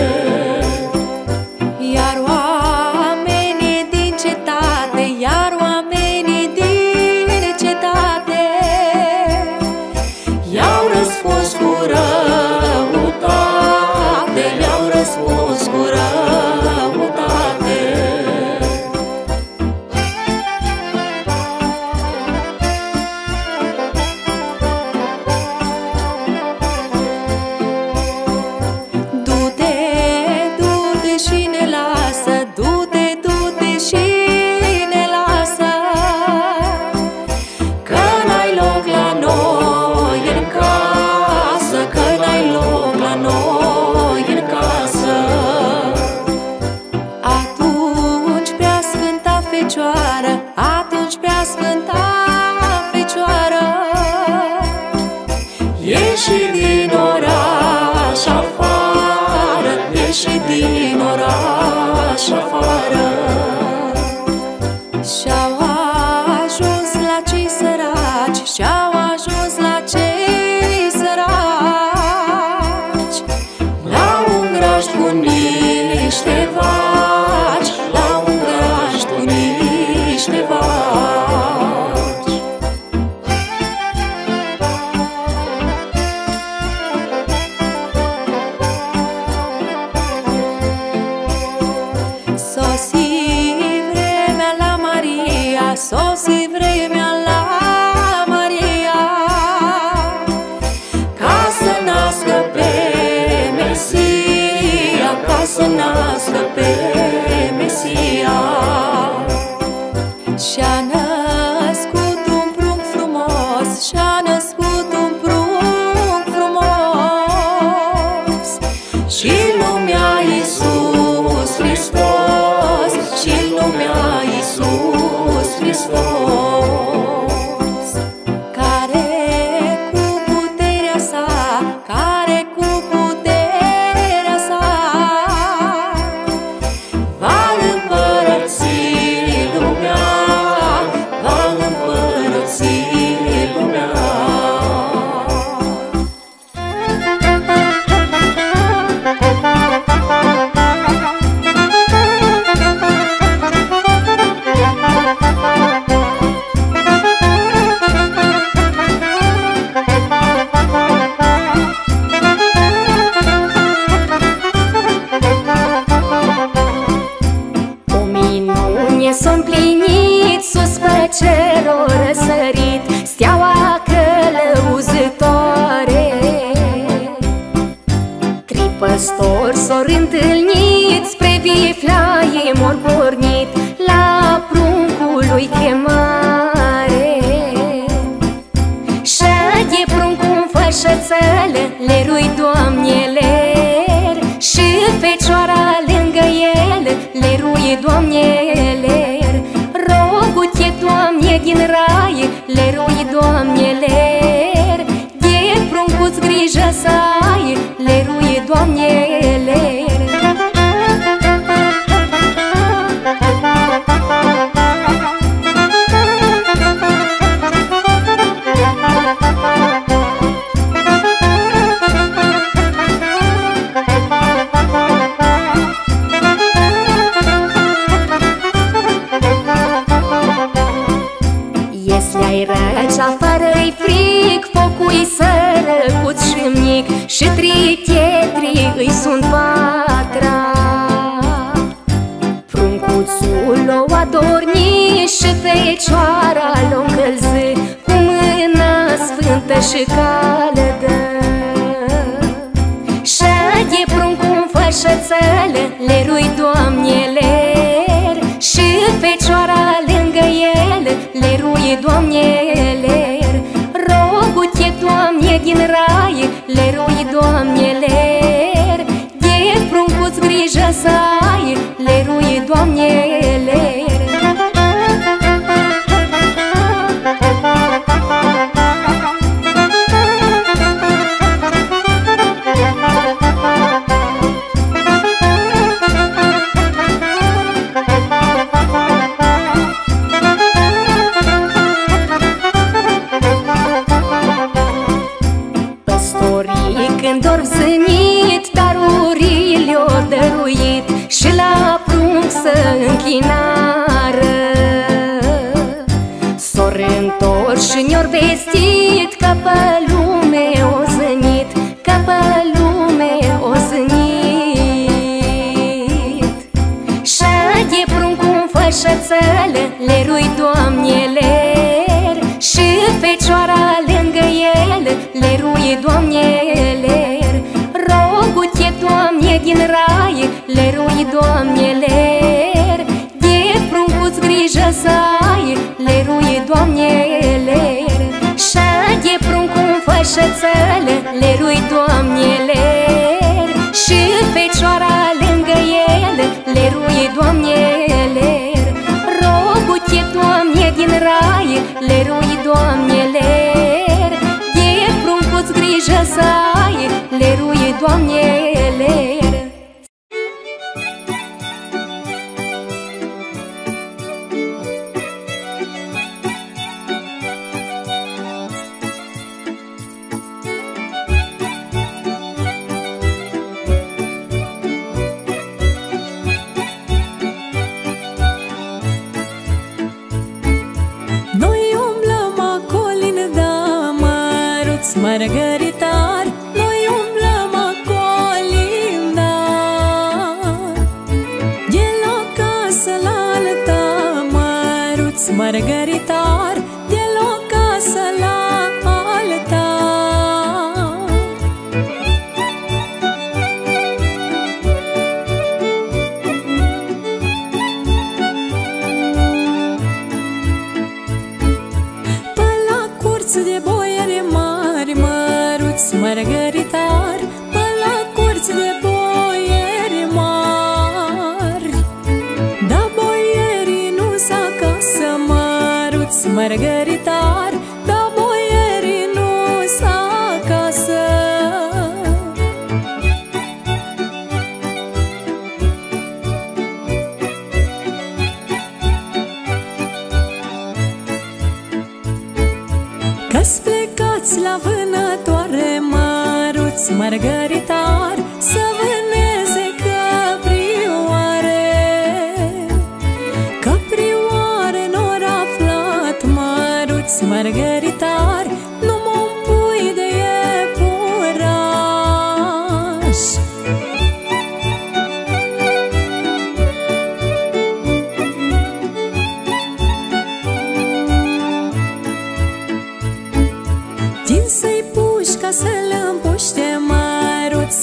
Amen. zălă Le rui doamneler Și fecioara lângă el Le rui doamneler Rogu-te, doamne, din rai Le rui doamneler De pruncuți grijă să ai Le rui doamneler Lerui, Doamne, ler. E pruncuț grijă să ai. Lerui, Doamne, ler.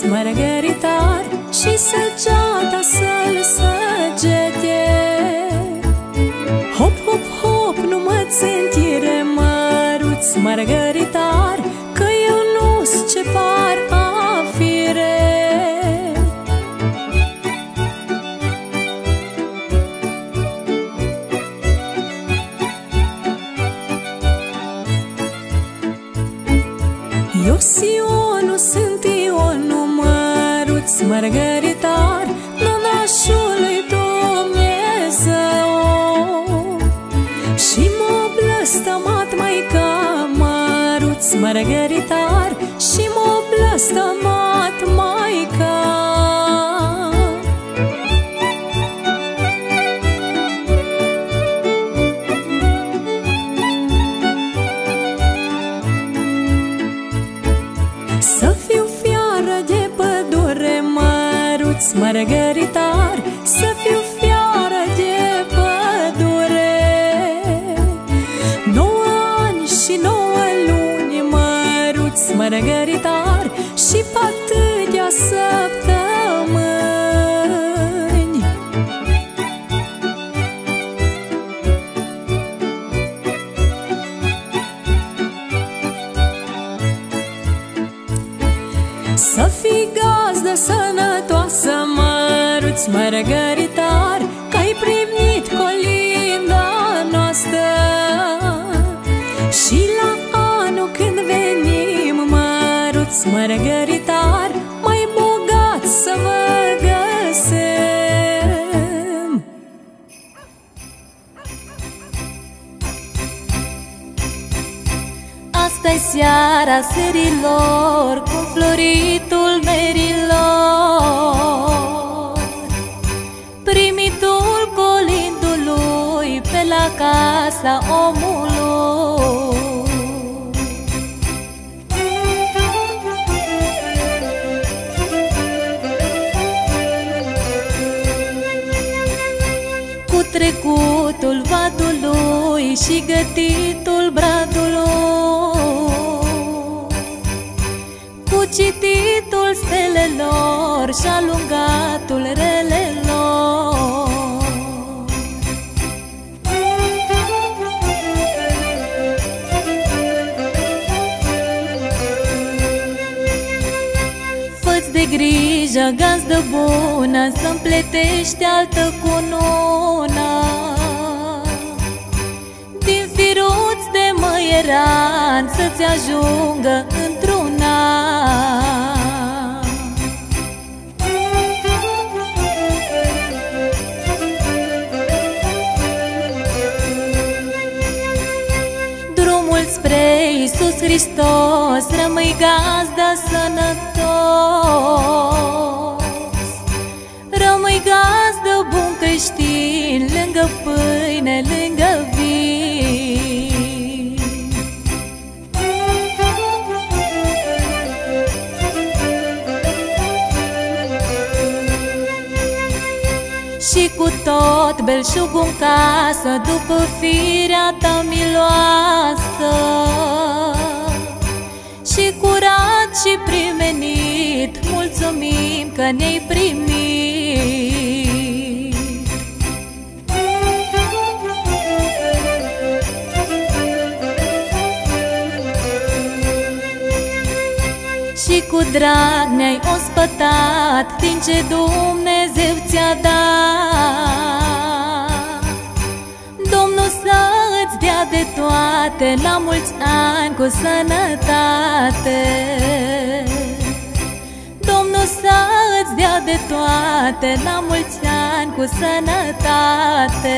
Margaritar. Și să să vă găsim Asta-i seara serilor Cu floritul merilor. Primitul colindului Pe la casa omului. trecutul vadului și gătitul bradului Cu cititul stelelor și alungatul relelor Grijă gazdă bună Să-mi pletește altă cununa Din firuț de măieran Să-ți ajungă într-una. Spre Iisus Hristos Rămâi gazda sănătos. Creștin Lângă pâine, lângă vin. Și cu tot belșugul în casă După firea ta miloasă. Și curat și primenit Mulțumim că ne-ai primit cu drag ne-ai ospătat Din ce Dumnezeu ți-a dat. Domnul să-ți dea de toate La mulți ani cu sănătate. Domnul să-ți dea de toate La mulți ani cu sănătate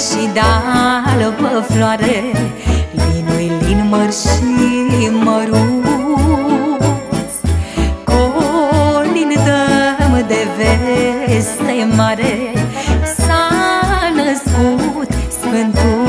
și dală pe floare Linui lin măr și măruț. Colin dăm de veste mare S-a născut Sfântul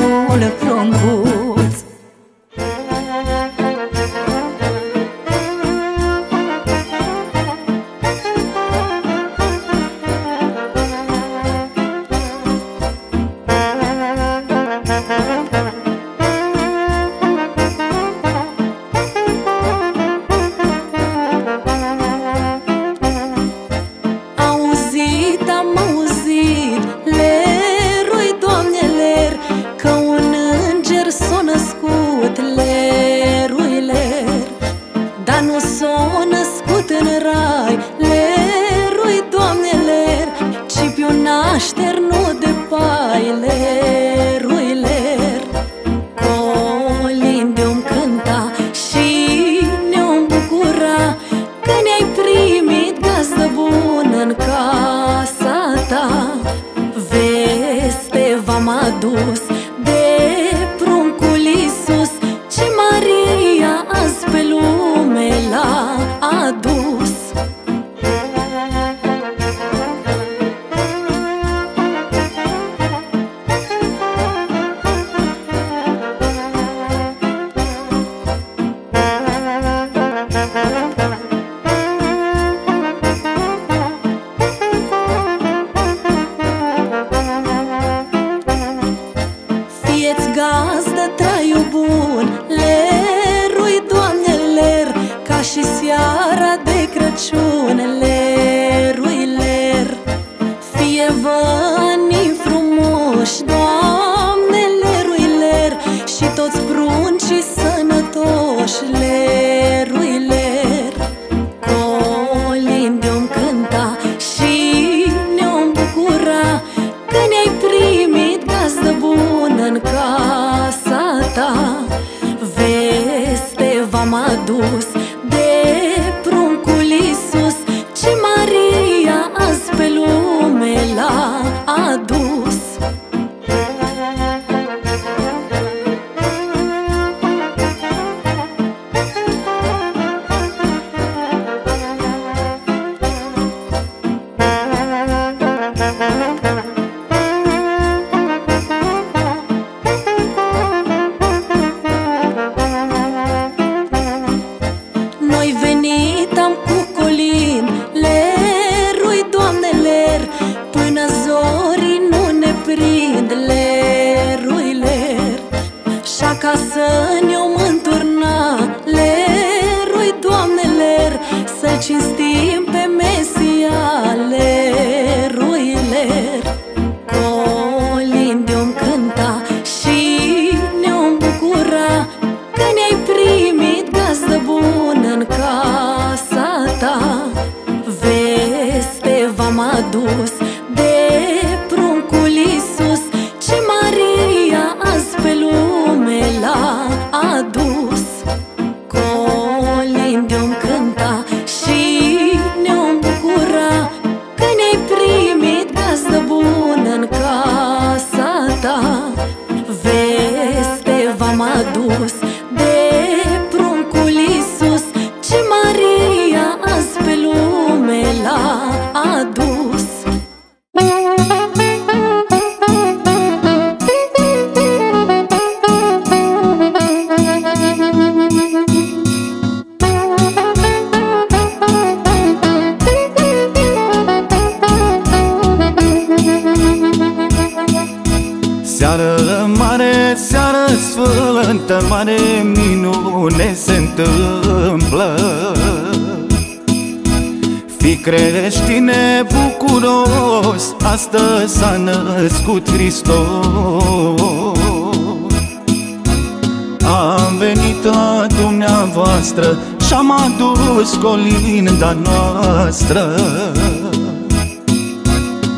voastră Și-am adus colinda noastră.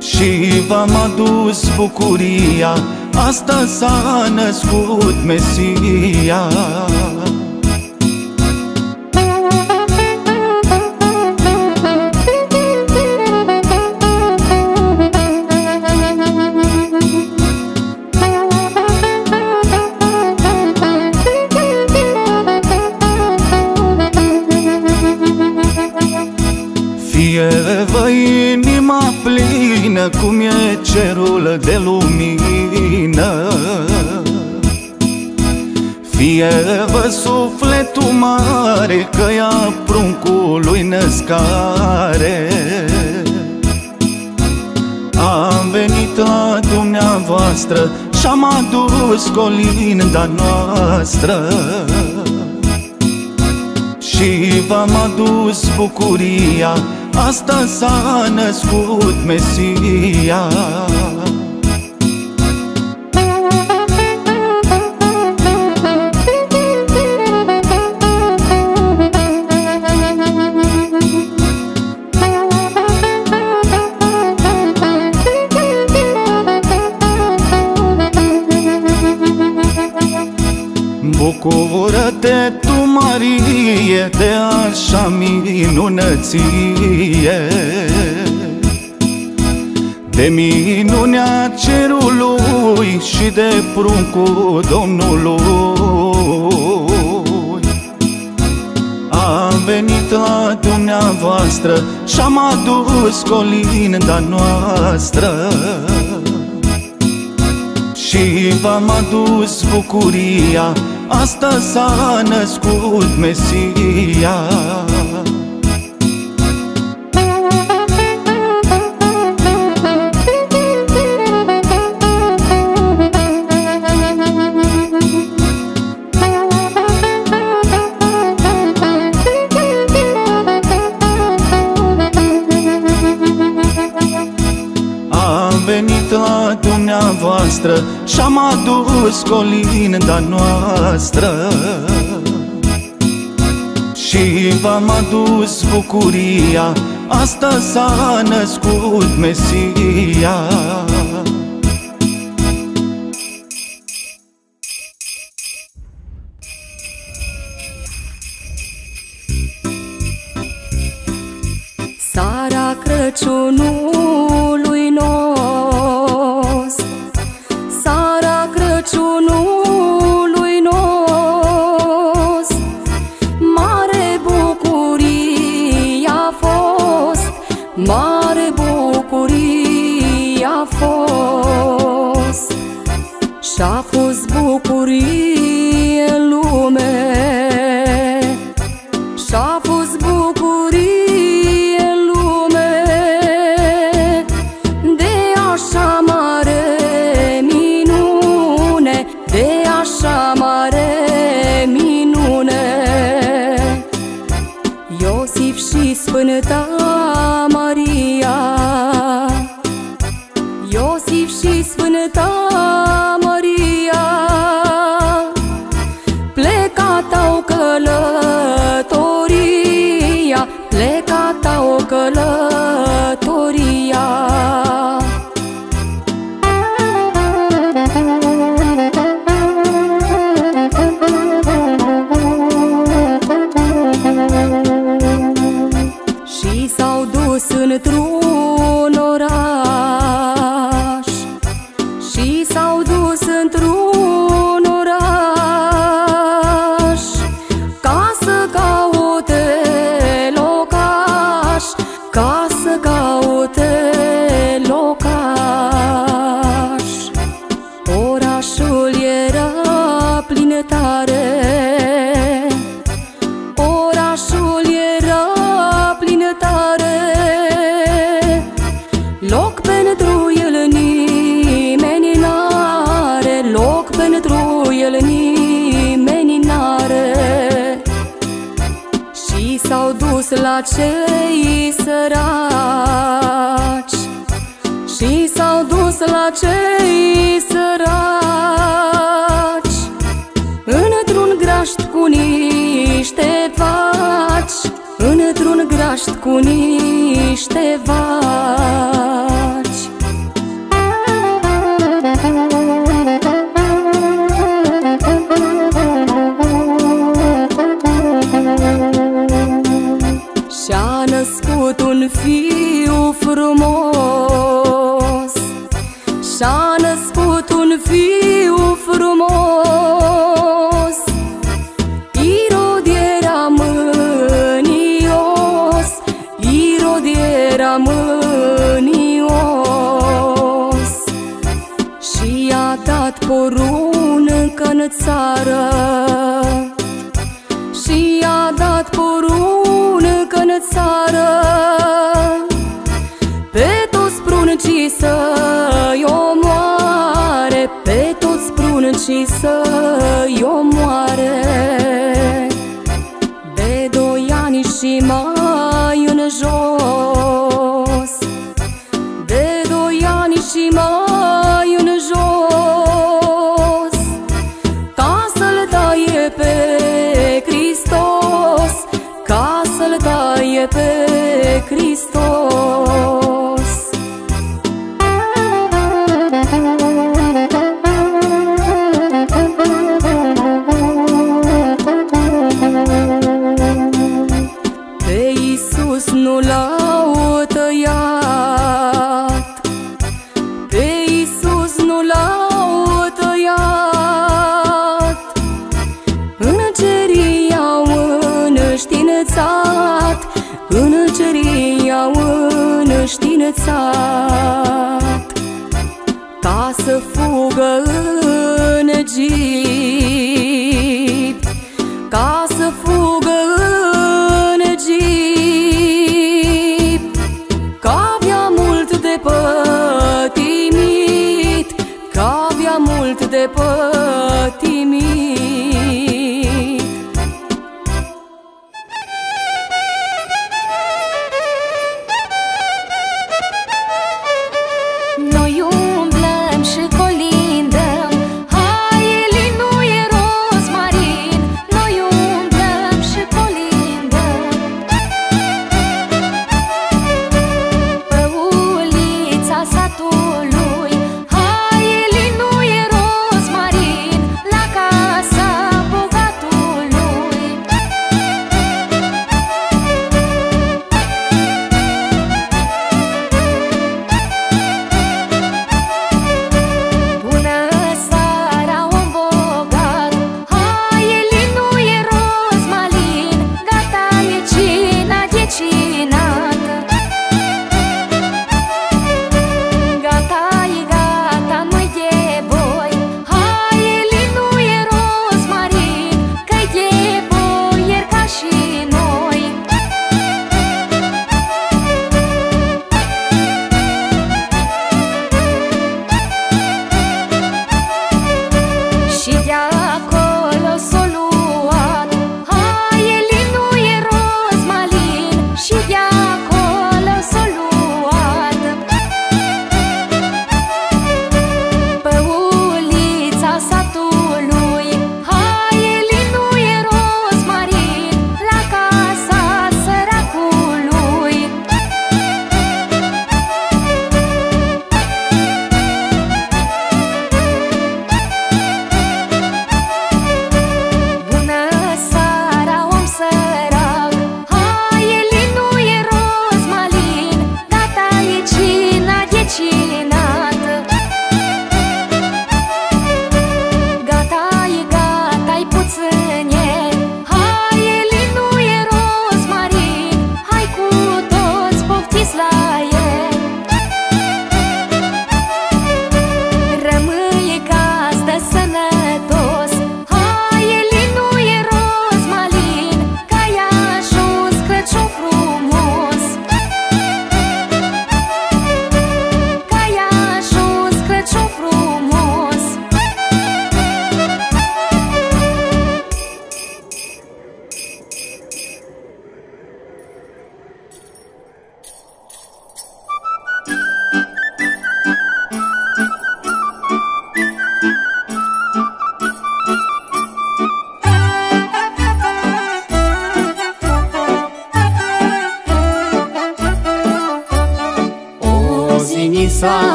Și v-am adus bucuria. Asta s-a născut Mesia. că ia pruncului născare Am venit la dumneavoastră Și-am adus colinda noastră. Și v-am adus bucuria Asta s-a născut Mesia. bună ție. De minunea cerului și de pruncul Domnului. Am venit la dumneavoastră și-am adus colinda noastră. Și v-am adus bucuria Asta s-a născut Mesia. voastră Și-am adus colinda noastră. Și v-am adus bucuria. Asta s-a născut Mesia. Și-a fost bucurie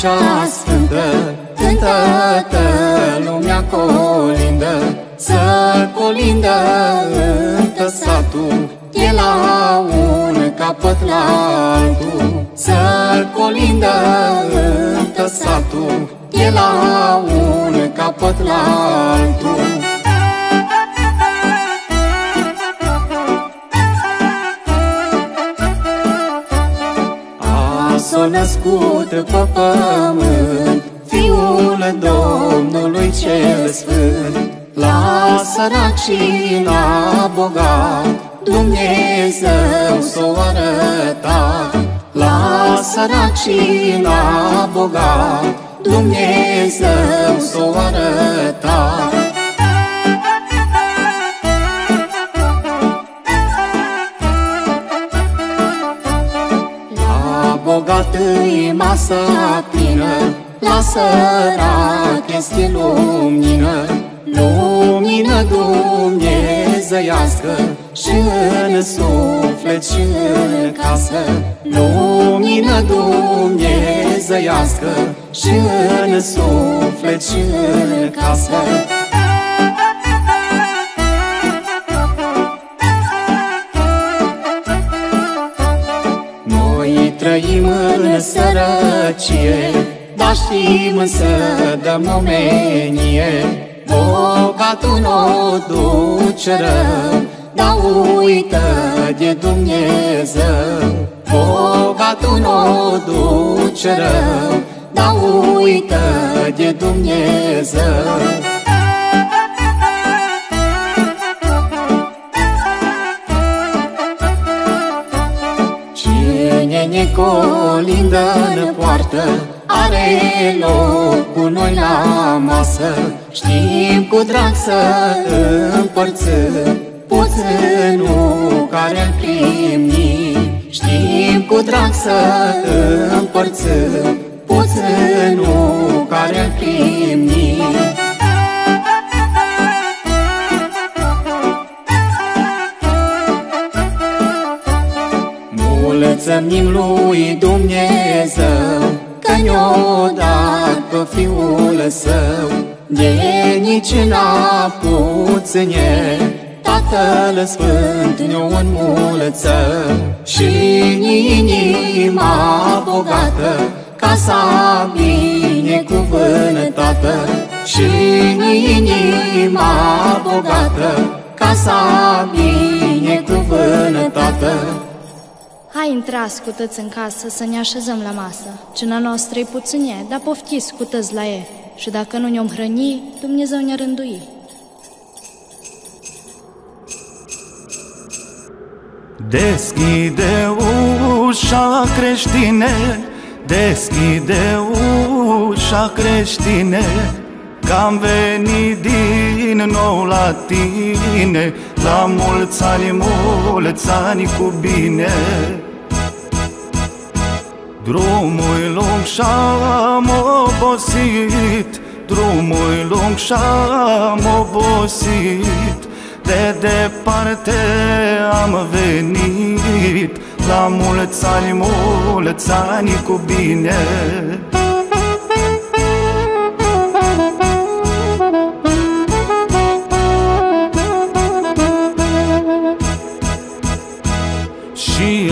seara îi masă plină La sărac este lumină Lumină dumnezeiască Și în suflet și în casă. Lumină dumnezeiască Și în suflet și în casă trăim în sărăcie Dar știm însă de momenie Bogatul nu duce rău Dar uită de Dumnezeu. Bogatul nu duce rău Dar uită de Dumnezeu ne colindă în poartă Are loc cu noi la masă. Știm cu drag să împărțim Puținul care-l primim Știm cu drag să împărțim Puținul care-l primim Mulțumim lui Dumnezeu Că ne-a dat pe Fiul Său. De nici n-a puține Tatăl Sfânt ne-o înmulțăm. Și inima bogată Casa binecuvântată Și inima bogată Casa binecuvântată Hai intrați cu tăți în casă să ne așezăm la masă. Cina noastră e puține, dar poftiți cu tăți la e. Și dacă nu ne-om hrăni, Dumnezeu ne-a rândui. Deschide ușa creștine, deschide ușa creștine, Că am venit din nou la tine La mulți ani, mulți ani cu bine. Drumul lung și-am obosit Drumul lung și-am obosit. De departe am venit La mulți ani, mulți ani cu bine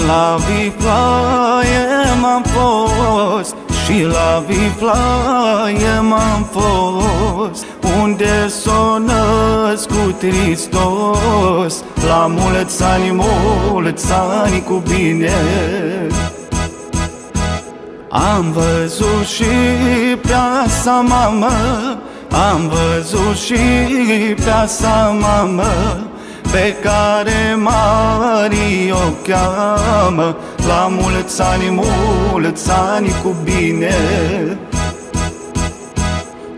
la viflaie m-am fost Și la viflaie m-am fost. Unde s-o născut Hristos La mulți ani, mulți ani cu bine. Am văzut și pe asta mamă Am văzut și pe asta mamă pe care Marii o cheamă. La mulți ani, mulți ani cu bine.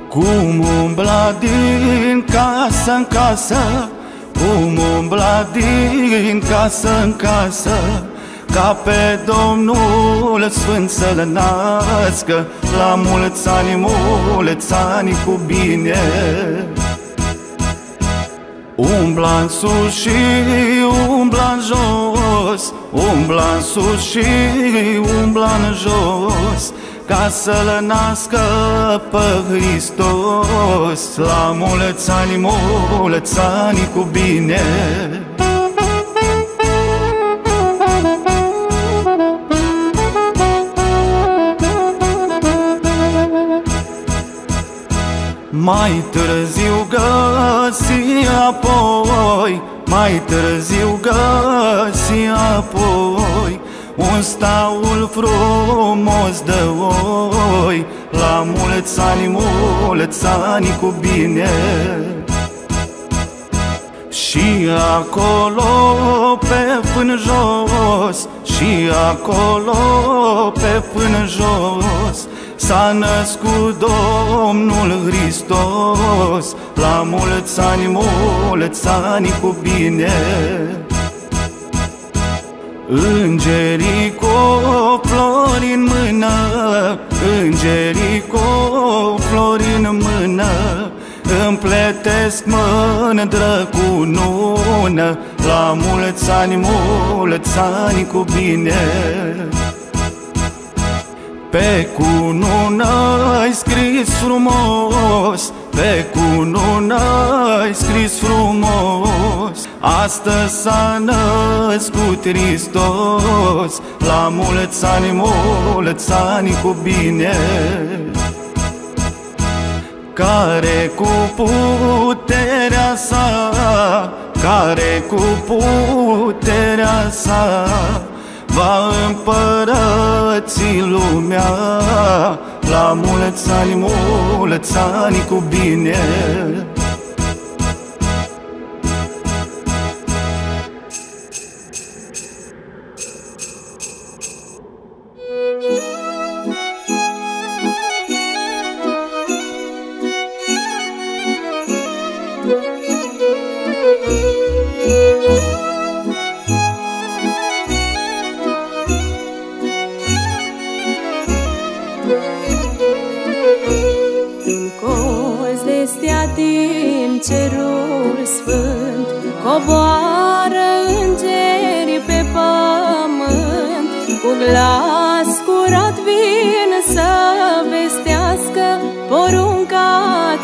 Cum umbla din casă în casă Cum umbla din casă în casă ca pe Domnul Sfânt să-L nască. La mulți ani, mulți ani cu bine Umbla în sus și umbla în jos Umbla în sus și umbla în jos ca să-L nască pe Hristos. La mulți ani, mulți ani cu bine Mai târziu găsi apoi Mai târziu găsi apoi Un staul frumos de oi. La mulți ani, mulți ani cu bine. Și acolo pe până jos Și acolo pe până jos S-a născut Domnul Hristos. La mulți ani, mulți ani cu bine. Îngerii cu flori în mână Îngerii cu flori în mână Împletesc mândră cu nună. La mulți ani, mulți ani cu bine pe cunună ai scris frumos Pe cunună ai scris frumos. Astăzi s-a născut Hristos La mulți ani, mulți ani cu bine. Care cu puterea sa, care cu puterea sa Va împărăți lumea La mulți ani, mulți ani cu bine Coboară îngeri pe pământ. Cu glas curat vin să vestească Porunca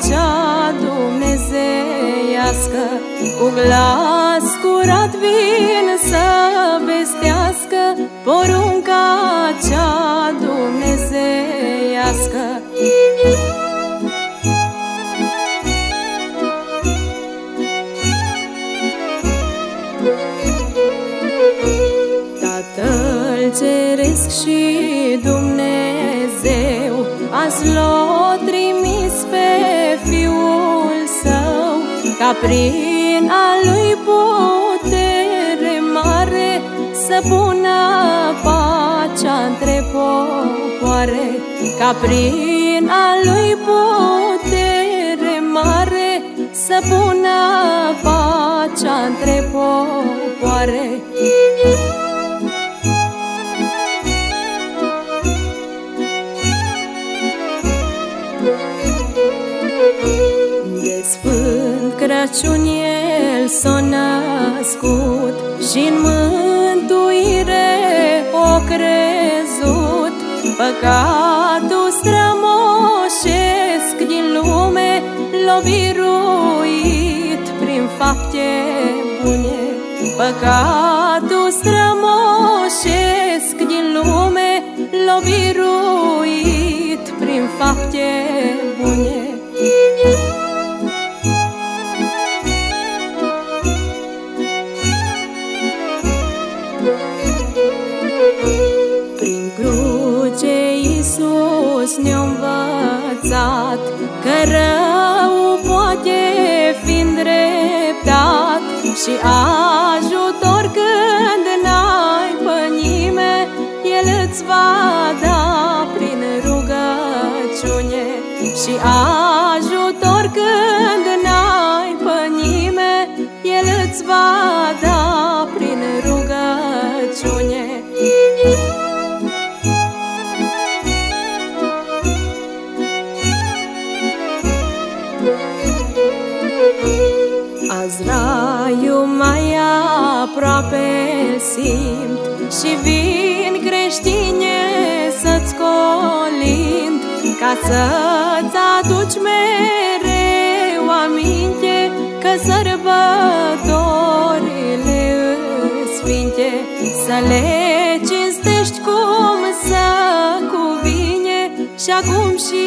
cea dumnezeiască. Cu glas curat vin să vestească Porunca și Dumnezeu. Azi l-a trimis pe Fiul Său Ca prin a Lui putere mare Să pună pacea între popoare. Ca prin a Lui putere mare Să pună pacea între popoare Crăciun el s-a născut și în mântuire o crezut. Păcatul strămoșesc din lume l-a biruit prin fapte bune. Păcatul strămoșesc din lume l-a biruit prin fapte bune Ca să-ți aduci mereu aminte Că sărbătorile sfinte. Să le cinstești cum să cuvine Și acum și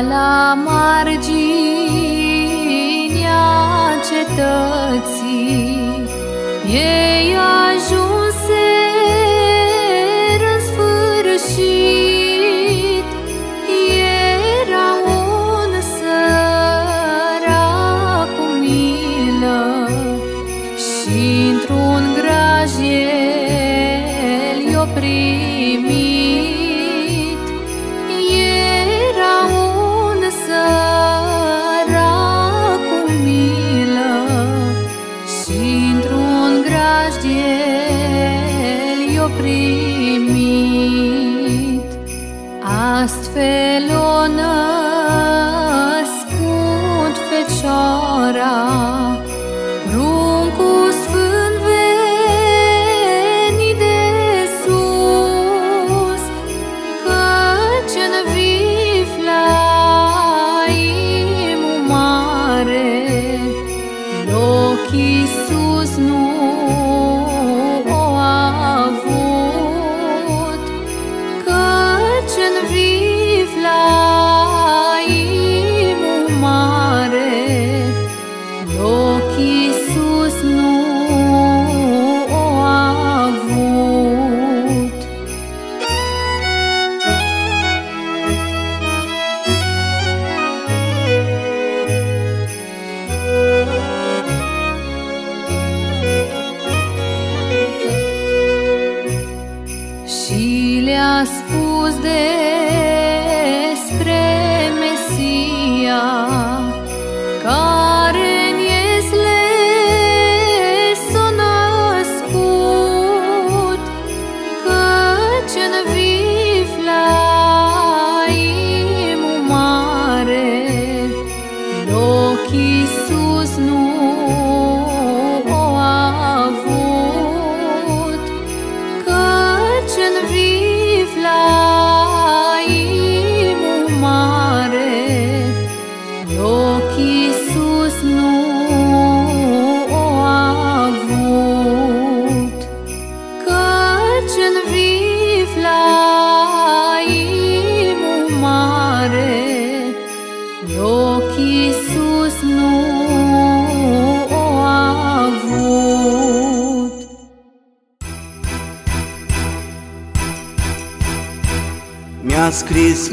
la marginea cetății. Ei ajung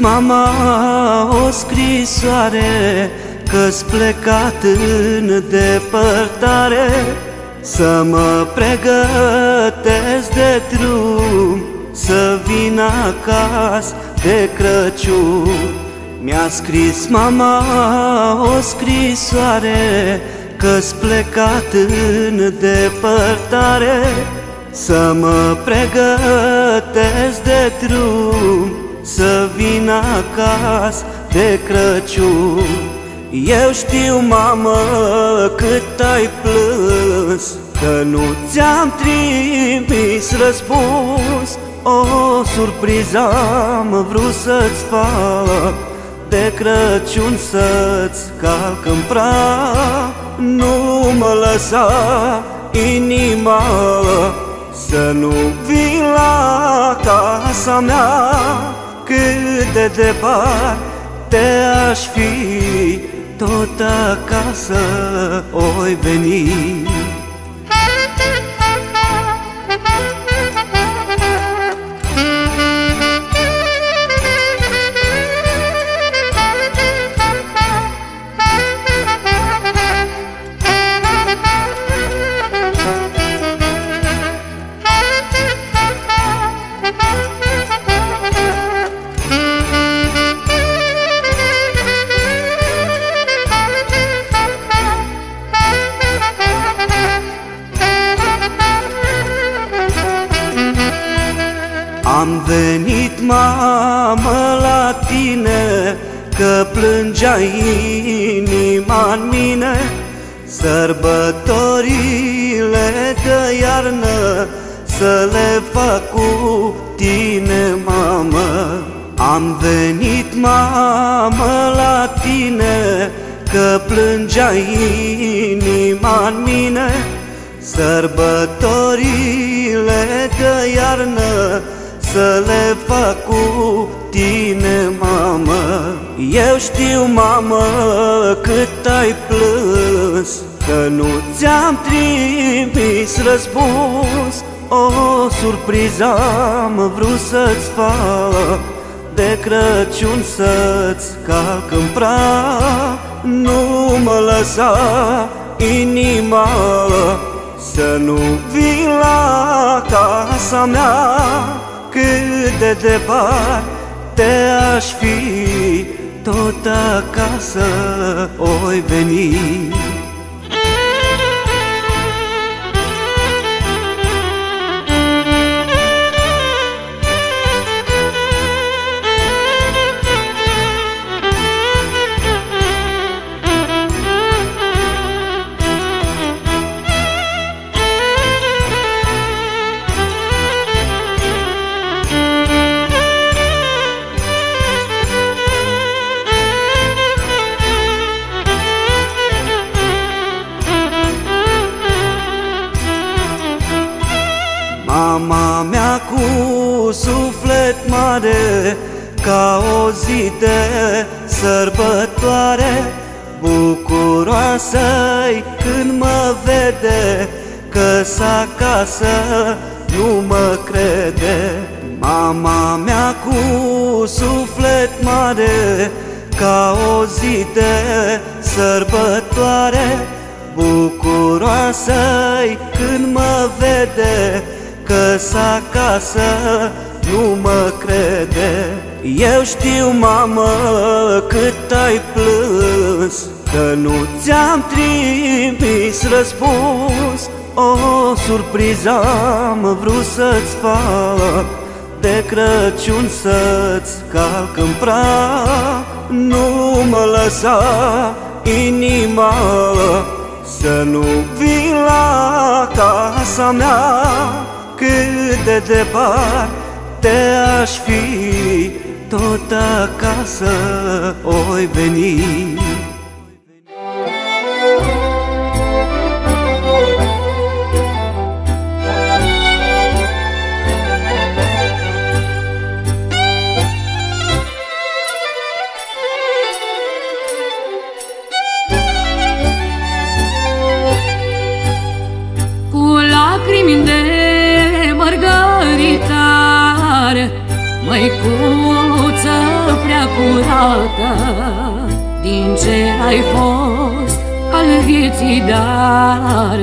mama o scrisoare Că-s plecat în depărtare. Să mă pregătesc de drum Să vin acasă de Crăciun. Mi-a scris mama o scrisoare Că-s plecat în depărtare. Să mă pregătesc de drum Să vin acasă de Crăciun. Eu știu, mamă, cât ai plâns Că nu ți-am trimis răspuns. O surpriză am vrut să-ți fac De Crăciun să-ți calc în prag. Nu mă lăsa inima Să nu vii la casa mea Cât de departe aș fi Tot acasă oi veni lăsa inima Să nu vii la casa mea cât de departe aș fi Tot acasă oi veni Eu știu, mamă, cât ai plâns Că nu ți-am trimis răspuns. O surpriză am vrut să-ți fac De Crăciun să-ți calc în prag. Nu mă lăsa inima Să nu vii la casa mea. Cât de departe aș fi Tot acasă oi veni. Cu lacrimi curată Din ce ai fost al vieții dar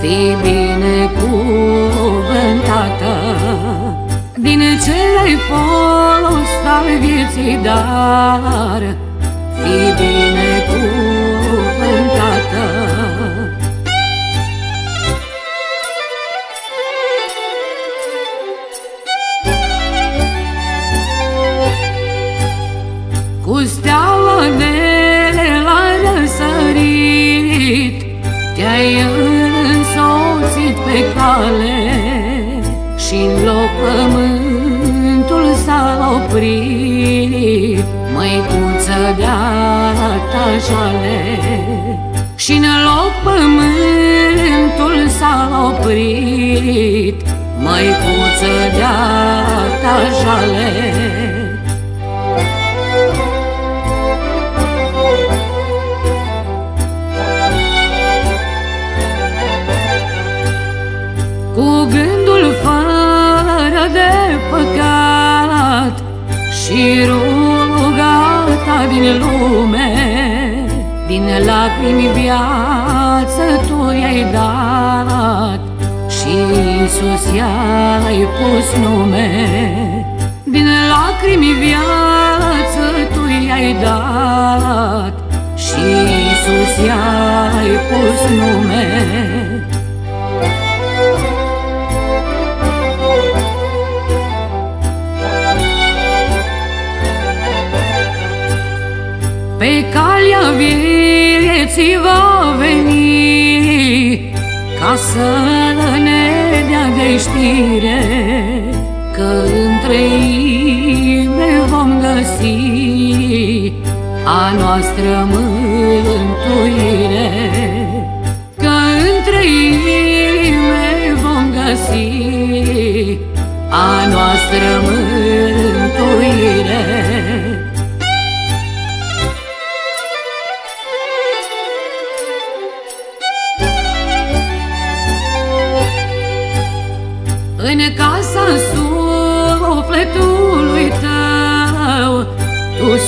Fi binecuvântată. Din ce ai fost al vieții dar Fi binecuvântată pe cale și în loc pământul s-a oprit. Măicuță de-a ta jale și în loc pământul s-a oprit. Măicuță de-a ta lacrimi viață tu i-ai dat Și Iisus i-ai pus nume. Din lacrimi viață tu i-ai dat Și Iisus i-ai pus nume vieții va veni Ca să ne dea de știre Că între ime vom găsi A noastră mântuire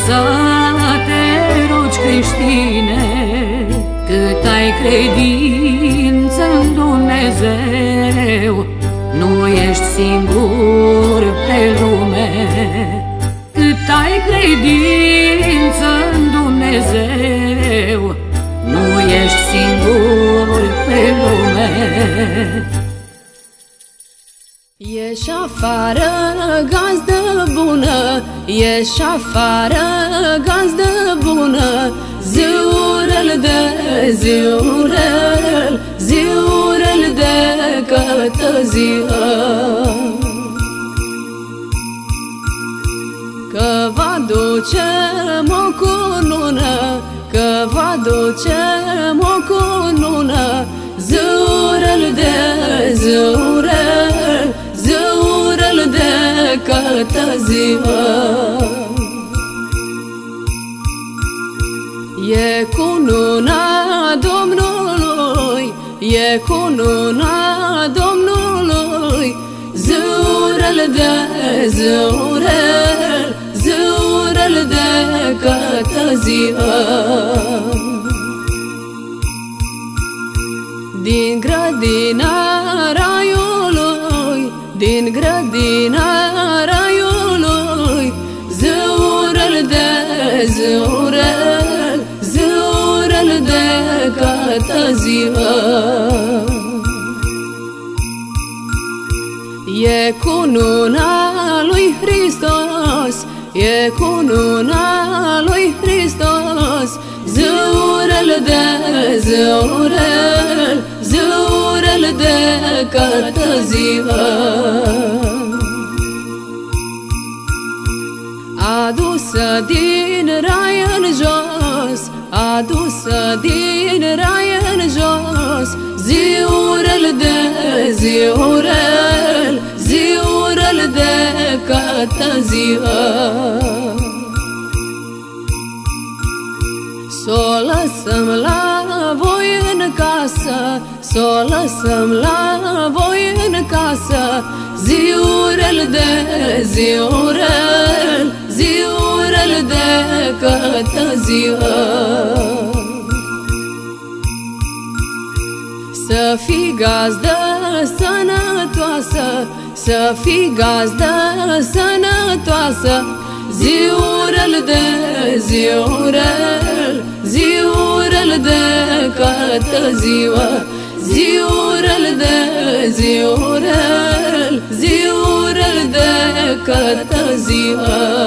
să te rogi creștine Cât ai credință în Dumnezeu. Nu ești singur pe lume Cât ai credință în Dumnezeu. Nu ești singur pe lume. Ieși afară, gazdă bună, ieși afară, gazdă bună, ziurel de ziurel, ziurel de cătăziă. Că va duce o cunună, că va duce o cunună, ziurel de ziurel, cătăziă. E cununa Domnului, e cununa Domnului, ziurel de ziurel, ziurel de cătăziă. Din grădina E cununa lui Hristos, e cununa lui Hristos, ziurel de ziurel, ziurel de cătăziă. Adusă din rai în jos, adusă din rai în jos, ziurel de ziurel, ziurel de cătăziă. S-o lăsăm la voi în casă, S-o lăsăm la voi în casă, Ziurel de ziurel, ziurel de cătă ziua Să fii gazdă sănătoasă Să fii gazdă sănătoasă Ziurel de ziurel Ziurel de cătă ziua Ziurel de ziurel Ziurel de cătă ziua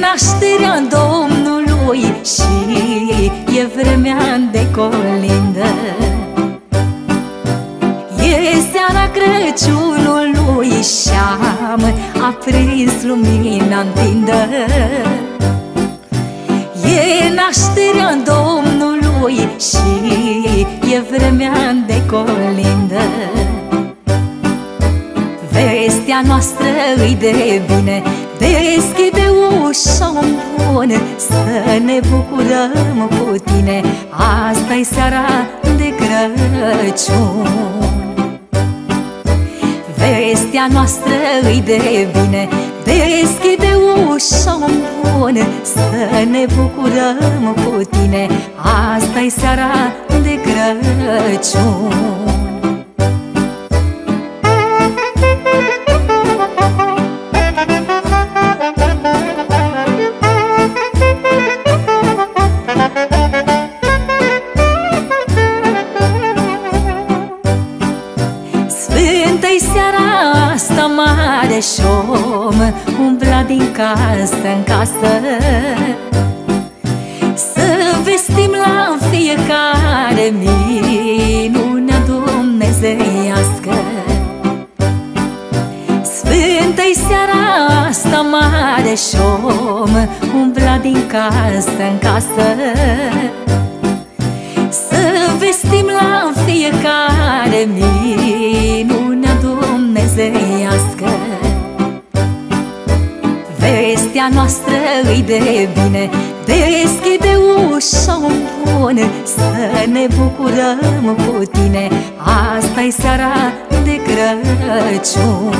nașterea Domnului și e vremea de colindă. E seara Crăciunului și-am aprins lumina în tindă. E nașterea Domnului și e vremea de colindă. Vestea noastră îi de bine Deschide ușa bun Să ne bucurăm cu tine. Asta-i seara de Crăciun. Vestea noastră îi de bine Deschide ușa bun Să ne bucurăm cu tine. Asta-i seara de Crăciun casă în casă. Să vestim la fiecare minunea dumnezeiască. Sfântă-i seara asta mare șom Umbla din casă în casă. Să vestim la fiecare minunea dumnezeiască Vestea noastră îi de bine. Deschide ușa bun Să ne bucurăm cu tine. Asta-i seara de Crăciun.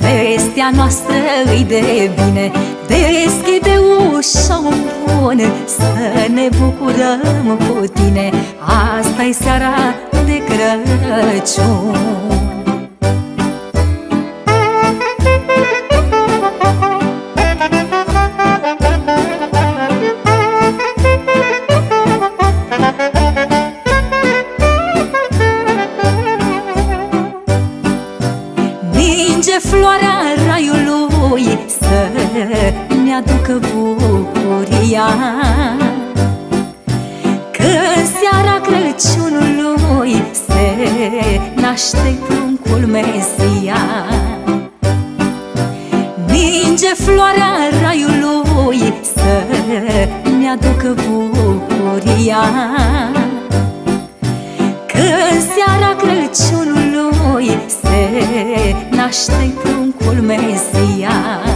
Vestea noastră îi de bine. Deschide ușa bun Să ne bucurăm cu tine. Asta-i seara de Crăciun mi-aducă bucuria. Că în seara Crăciunului se naște pruncul Mesia. Ninge floarea raiului să mi-aducă bucuria. Că în seara Crăciunului se naște pruncul Mesia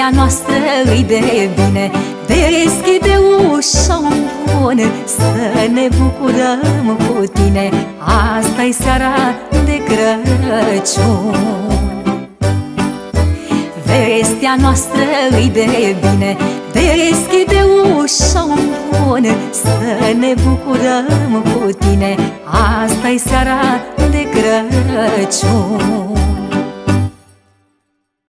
Vestea noastră îi de bine. Deschide ușa bun Să ne bucurăm cu tine. Asta-i seara de Crăciun. Vestea noastră îi de bine. Deschide ușa bun Să ne bucurăm cu tine. Asta-i seara de Crăciun